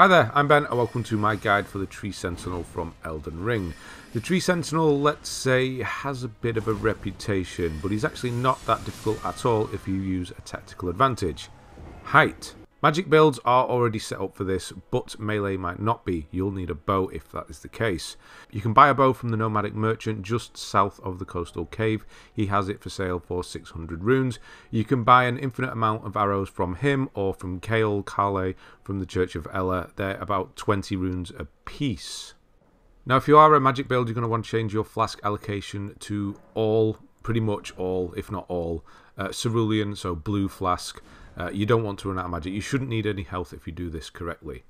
Hi there, I'm Ben and welcome to my guide for the Tree Sentinel from Elden Ring. The Tree Sentinel, let's say, has a bit of a reputation, but he's actually not that difficult at all if you use a tactical advantage. Height. Magic builds are already set up for this, but melee might not be. You'll need a bow if that is the case. You can buy a bow from the Nomadic Merchant just south of the coastal cave. He has it for sale for 600 runes. You can buy an infinite amount of arrows from him or from Kael Kale from the Church of Elleh. They're about 20 runes a piece. Now, if you are a magic build, you're going to want to change your flask allocation to all, pretty much all, if not all, uh, cerulean, so blue flask. Uh, you don't want to run out of magic. You shouldn't need any health if you do this correctly.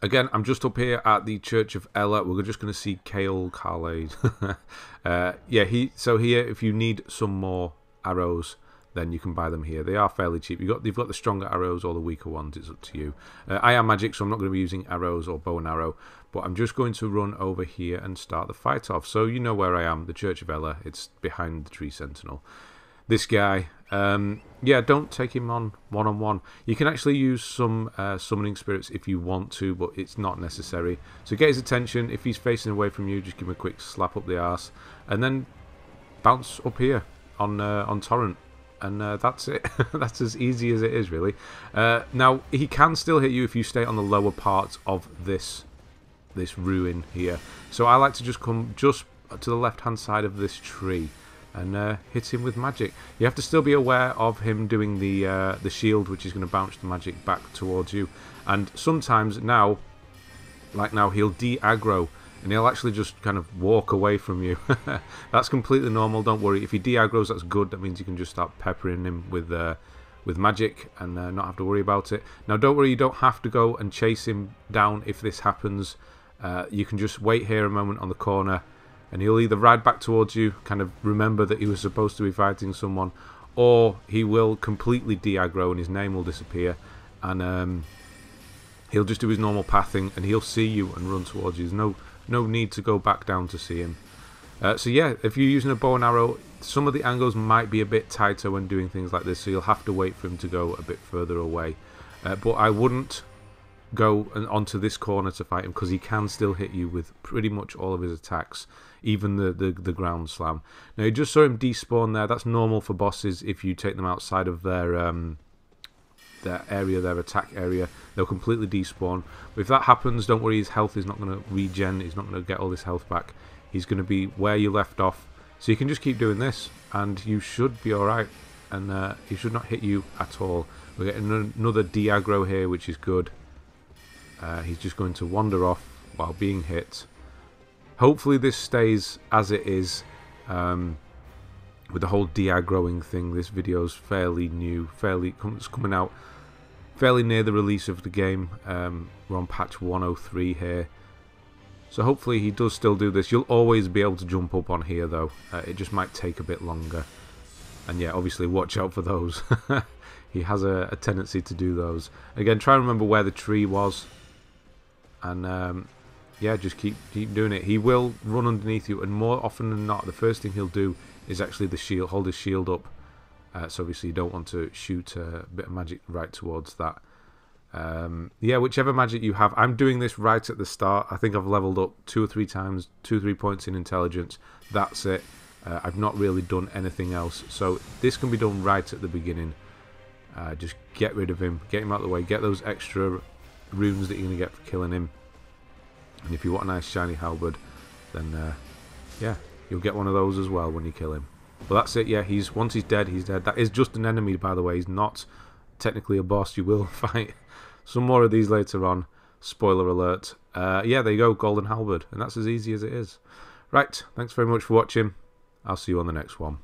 Again, I'm just up here at the Church of Elleh. We're just going to see Kale. uh, yeah, he. So here, if you need some more arrows, then you can buy them here. They are fairly cheap. You got, you've got the stronger arrows or the weaker ones. It's up to you. Uh, I am magic, so I'm not going to be using arrows or bow and arrow. But I'm just going to run over here and start the fight off. So you know where I am, the Church of Elleh. It's behind the Tree Sentinel this guy. Um, yeah, don't take him on one on one. You can actually use some uh, summoning spirits if you want to, but it's not necessary. So get his attention. If he's facing away from you, just give him a quick slap up the arse, and then bounce up here on uh, on torrent, and uh, that's it. that's as easy as it is, really. Uh, now he can still hit you if you stay on the lower part of this this ruin here. So I like to just come just to the left hand side of this tree and uh, hit him with magic. You have to still be aware of him doing the uh, the shield, which is going to bounce the magic back towards you. And sometimes now, like now, he'll de-aggro and he'll actually just kind of walk away from you. that's completely normal. Don't worry. If he de-aggros, that's good. That means you can just start peppering him with uh, with magic and uh, not have to worry about it. Now, don't worry. You don't have to go and chase him down if this happens. Uh, you can just wait here a moment on the corner and he'll either ride back towards you, kind of remember that he was supposed to be fighting someone, or he will completely de-aggro and his name will disappear, and um, he'll just do his normal pathing, and he'll see you and run towards you. There's no no need to go back down to see him. Uh, so yeah, if you're using a bow and arrow, some of the angles might be a bit tighter when doing things like this, so you'll have to wait for him to go a bit further away. Uh, but I wouldn't go onto this corner to fight him because he can still hit you with pretty much all of his attacks, even the, the, the ground slam. Now, you just saw him despawn there. That's normal for bosses if you take them outside of their um, their area, their attack area. They'll completely despawn. But if that happens, don't worry, his health is not going to regen. He's not going to get all this health back. He's going to be where you left off. So you can just keep doing this, and you should be alright. And uh, he should not hit you at all. We're getting another de-aggro here, which is good. Uh, he's just going to wander off while being hit. Hopefully this stays as it is um, with the whole de-aggroing thing. This video's fairly new, fairly it's coming out fairly near the release of the game. Um, we're on patch 103 here. So hopefully he does still do this. You'll always be able to jump up on here though. Uh, it just might take a bit longer. And yeah, obviously watch out for those. he has a, a tendency to do those. Again, try and remember where the tree was and um, yeah, just keep keep doing it. He will run underneath you, and more often than not, the first thing he'll do is actually the shield, hold his shield up. Uh, so obviously you don't want to shoot a bit of magic right towards that. Um, yeah, whichever magic you have. I'm doing this right at the start. I think I've leveled up two or three times, two or three points in intelligence. That's it. Uh, I've not really done anything else. So this can be done right at the beginning. Uh, just get rid of him, get him out of the way, get those extra runes that you're going to get for killing him. And if you want a nice shiny halberd, then uh, yeah, you'll get one of those as well when you kill him. But that's it, yeah, he's once he's dead, he's dead. That is just an enemy, by the way. He's not technically a boss. You will fight some more of these later on. Spoiler alert. Uh, yeah, there you go, Golden Halberd. And that's as easy as it is. Right, thanks very much for watching. I'll see you on the next one.